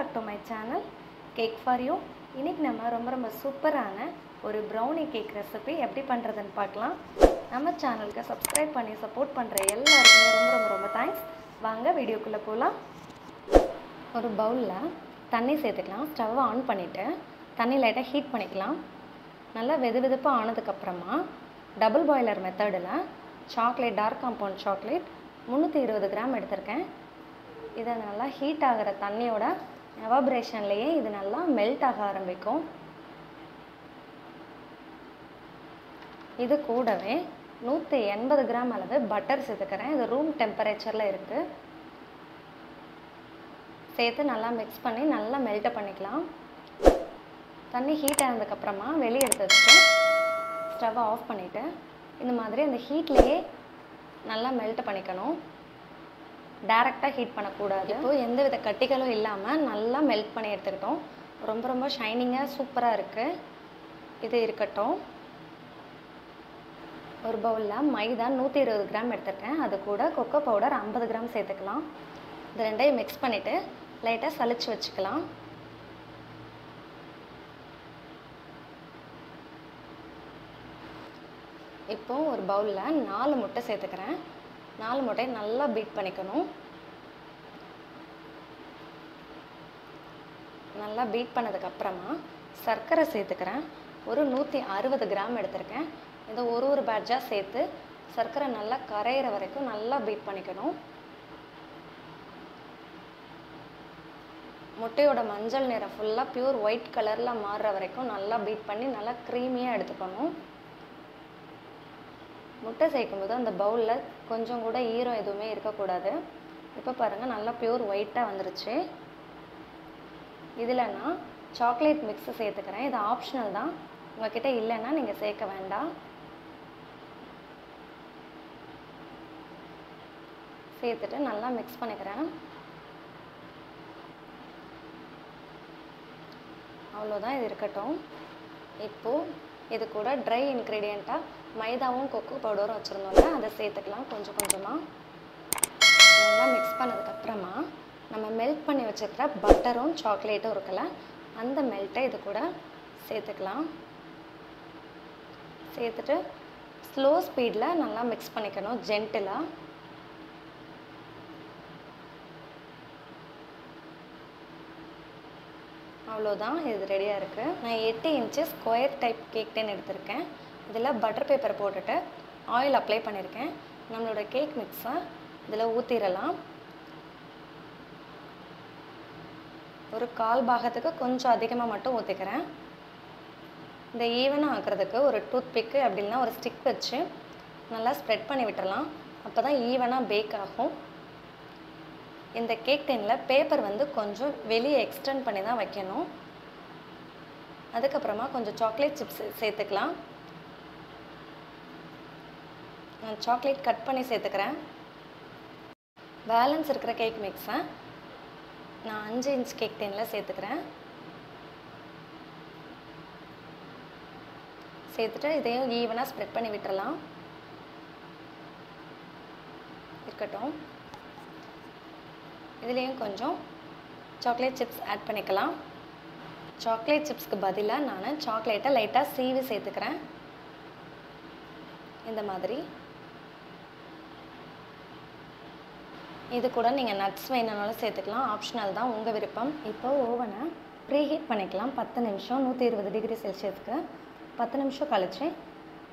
Atto my channel cake for you இன்றைக்கி நம்ம ரொம்ப ரொம்ப சூப்பரான ஒரு ப்ரௌனி கேக் ரெசிபி எப்படி பண்ணுறதுன்னு பார்க்கலாம். நம்ம சேனலுக்கு சப்ஸ்கிரைப் பண்ணி சப்போர்ட் பண்ணுற எல்லாருக்குமே ரொம்ப ரொம்ப ரொம்ப தேங்க்ஸ் வாங்க வீடியோக்குள்ளே போகலாம் ஒரு பவுலில் தண்ணி சேர்த்துக்கலாம். ஸ்டவ் ஆன் பண்ணிவிட்டு தண்ணி லைட்டாக ஹீட் பண்ணிக்கலாம். நல்லா வெது வெதுப்பாக ஆனதுக்கப்புறமா டபுள் பாய்லர் மெத்தடில் சாக்லேட் டார்க் காம்பவுண்ட் சாக்லேட் முந்நூற்றி இருபது கிராம் எடுத்திருக்கேன். இதை நல்லா ஹீட் ஆகிற தண்ணியோட எவாப்ரேஷன்லேயே இது நல்லா மெல்ட் ஆக ஆரம்பிக்கும். இது கூடவே நூற்றி எண்பது கிராம் அளவு பட்டர் சேர்த்துக்கிறேன். இது ரூம் டெம்பரேச்சரில் இருக்குது சேர்த்து நல்லா மிக்ஸ் பண்ணி நல்லா மெல்ட் பண்ணிக்கலாம். தண்ணி ஹீட் ஆனதுக்கப்புறமா வெளியே எடுத்து வச்சுட்டு ஸ்டவ்வை ஆஃப் பண்ணிவிட்டு இந்த மாதிரி அந்த ஹீட்லேயே நல்லா மெல்ட் பண்ணிக்கணும். டேரெக்டாக ஹீட் பண்ணக்கூடாது. இப்போது எந்த வித கட்டிகளும் இல்லாமல் நல்லா மெல்ட் பண்ணி எடுத்துக்கிட்டோம். ரொம்ப ரொம்ப ஷைனிங்காக சூப்பராக இருக்குது இது இருக்கட்டும். ஒரு பவுலில் மைதா நூற்றி இருபது கிராம் எடுத்துருக்கேன். அது கூட கொக்கோ பவுடர் ஐம்பது கிராம் சேர்த்துக்கலாம். இது ரெண்டையும் மிக்ஸ் பண்ணிவிட்டு லைட்டாக சளிச்சு வச்சுக்கலாம். இப்போ ஒரு பவுலில் நாலு முட்டை சேர்த்துக்கிறேன். நாலு முட்டையை நல்லா பீட் பண்ணிக்கணும். நல்லா பீட் பண்ணதுக்கப்புறமா சர்க்கரை சேர்த்துக்கிறேன். ஒரு நூற்றி அறுபது கிராம் எடுத்திருக்கேன். இதை ஒரு ஒரு பேட்சாக சேர்த்து சர்க்கரை நல்லா கரையிற வரைக்கும் நல்லா பீட் பண்ணிக்கணும். முட்டையோட மஞ்சள் நிறம் ஃபுல்லாக பியூர் ஒயிட் கலரில் மாறுற வரைக்கும் நல்லா பீட் பண்ணி நல்லா க்ரீமியாக எடுத்துக்கணும். முட்டை சேர்க்கும்போது அந்த பவுலில் கொஞ்சம் கூட ஈரம் எதுவுமே இருக்கக்கூடாது. இப்போ பாருங்கள் நல்லா பியூர் ஒயிட்டாக வந்துருச்சு. இதில் நான் சாக்லேட் மிக்ஸு சேர்த்துக்கிறேன். இது ஆப்ஷனல் தான். உங்ககிட்ட இல்லைன்னா நீங்கள் சேர்க்க வேண்டாம். சேர்த்துட்டு நல்லா மிக்ஸ் பண்ணிக்கிறேன். அவ்வளோதான் இது இருக்கட்டும். இப்போது இது கூட ட்ரை இன்க்ரீடியண்ட்டாக மைதாவும் கொக்கு பவுடரும் வச்சுருந்தோம்ல அதை சேர்த்துக்கலாம் கொஞ்சம் கொஞ்சமாக நல்லா மிக்ஸ் பண்ணதுக்கப்புறமா நம்ம மெல்ட் பண்ணி வச்சுருக்கிற பட்டரும் சாக்லேட்டும் இருக்கல அந்த மெல்ட்டை இது கூட சேர்த்துக்கலாம். சேர்த்துட்டு ஸ்லோ ஸ்பீடில் நல்லா மிக்ஸ் பண்ணிக்கணும் ஜென்டிலாக அவ்வளோதான் இது ரெடியாக இருக்குது நான் எட்டு inch square type cake tin எடுத்திருக்கேன். இதில் பட்டர் பேப்பர் போட்டுட்டு ஆயில் அப்ளை பண்ணியிருக்கேன். நம்மளோட கேக் மிக்ஸை இதில் ஊற்றிடலாம் ஒரு கால் பாகத்துக்கு கொஞ்சம் அதிகமாக மட்டும் ஊற்றிக்கிறேன் இந்த ஈவனாக ஆக்கிறதுக்கு ஒரு டூத் பிக்கு அப்படின்னா ஒரு ஸ்டிக் வச்சு நல்லா ஸ்ப்ரெட் பண்ணி விட்டுறலாம். அப்போ தான் ஈவனாக பேக் ஆகும். இந்த கேக் டெனில் பேப்பர் வந்து கொஞ்சம் வெளியே எக்ஸ்டெண்ட் பண்ணி தான் வைக்கணும். அதுக்கப்புறமா கொஞ்சம் சாக்லேட் சிப்ஸ் சேர்த்துக்கலாம். நான் சாக்லேட் கட் பண்ணி சேர்த்துக்கிறேன். பேலன்ஸ் இருக்கிற கேக் மிக்ஸை நான் அஞ்சு இன்ச் கேக் டெனில் சேர்த்துக்கிறேன். சேர்த்துட்டு இதையும் ஈவனாக ஸ்ப்ரெட் பண்ணி விட்டுறலாம். இருக்கட்டும். இதுலேயும் கொஞ்சம் சாக்லேட் சிப்ஸ் ஆட் பண்ணிக்கலாம். சாக்லேட் சிப்ஸ்க்கு பதிலாக நான் சாக்லேட்டை லைட்டாக சீவி சேர்த்துக்கிறேன். இந்த மாதிரி. இது கூட நீங்கள் நட்ஸ் வேணுனாலும் சேர்த்துக்கலாம். ஆப்ஷனல் தான் உங்கள் விருப்பம். இப்போ ஓவனை ப்ரீஹீட் பண்ணிக்கலாம். பத்து நிமிஷம் நூற்றி இருபது டிகிரி செல்சியஸ்க்கு பத்து நிமிஷம் கழித்து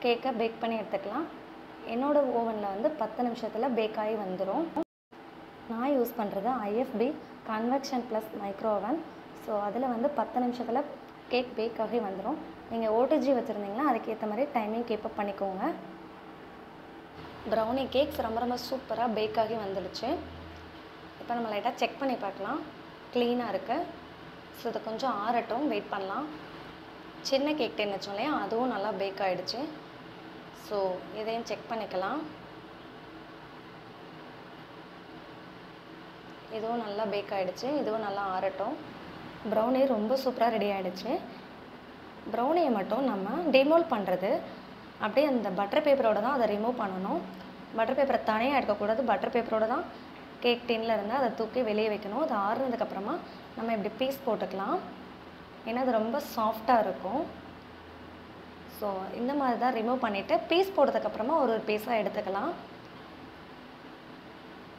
கேக்கை பேக் பண்ணி எடுத்துக்கலாம். என்னோடய ஓவனில் வந்து பத்து நிமிஷத்தில் பேக் ஆகி வந்துடும் நான் யூஸ் பண்ணுறது IFB convection plus micro oven so அதில் வந்து பத்து நிமிஷத்தில் கேக் பேக் ஆகி வந்துடும் நீங்கள் ஓடிஜி வச்சுருந்தீங்கன்னா அதுக்கேற்ற மாதிரி டைமிங் கீப்பப் பண்ணிக்கோங்க. ப்ரௌனி கேக்ஸ் ரொம்ப ரொம்ப சூப்பராக பேக் ஆகி வந்துடுச்சு. இப்போ நம்ம லைட்டாக செக் பண்ணி பார்க்கலாம். க்ளீனாக இருக்குது ஸோ இதை கொஞ்சம் ஆறட்டும். வெயிட் பண்ணலாம். சின்ன கேக் டென் வச்சோம் இல்லையா? அதுவும் நல்லா பேக் ஆகிடுச்சு ஸோ இதையும் செக் பண்ணிக்கலாம். இதுவும் நல்லா பேக் ஆகிடுச்சு இதுவும் நல்லா ஆறட்டும். ப்ரௌனி ரொம்ப சூப்பராக ரெடி ஆகிடுச்சு ப்ரௌனியை மட்டும் நம்ம டிமோல் பண்ணுறது அப்படியே அந்த பட்டர் பேப்பரோட தான் அதை ரிமூவ் பண்ணணும். பட்டர் பேப்பரை தனியாக எடுக்கக்கூடாது. பட்டர் பேப்பரோட தான் கேக் டின்ல இருந்து அதை தூக்கி வெளியே வைக்கணும். அது ஆறுனதுக்கப்புறமா நம்ம இப்படி பீஸ் போட்டுக்கலாம். ஏன்னா அது ரொம்ப சாஃப்டாக இருக்கும். ஸோ இந்த மாதிரி தான் ரிமூவ் பண்ணிவிட்டு பீஸ் போட்டதுக்கப்புறமா ஒரு ஒரு பீஸாக எடுத்துக்கலாம்.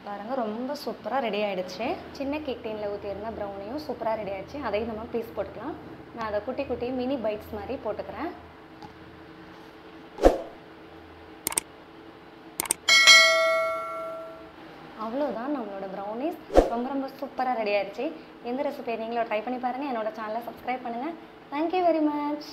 பாருங்கள் ரொம்ப சூப்பராக ரெடி ஆகிடுச்சு சின்ன கேக் டீனில் ஊற்றியிருந்த ப்ரௌனியும் சூப்பராக ரெடி ஆகிடுச்சு அதையும் நம்ம பீஸ் போட்டுக்கலாம். நான் அதை குட்டி குட்டி மினி பைட்ஸ் மாதிரி போட்டுக்கிறேன். அவ்வளோதான் நம்மளோட ப்ரௌனிஸ் ரொம்ப ரொம்ப சூப்பராக ரெடி ஆயிடுச்சு. எந்த ரெசிபியை நீங்களும் ட்ரை பண்ணி பாருங்கள் என்னோட சேனலை சப்ஸ்கிரைப் பண்ணுங்கள் தேங்க்யூ வெரி மச்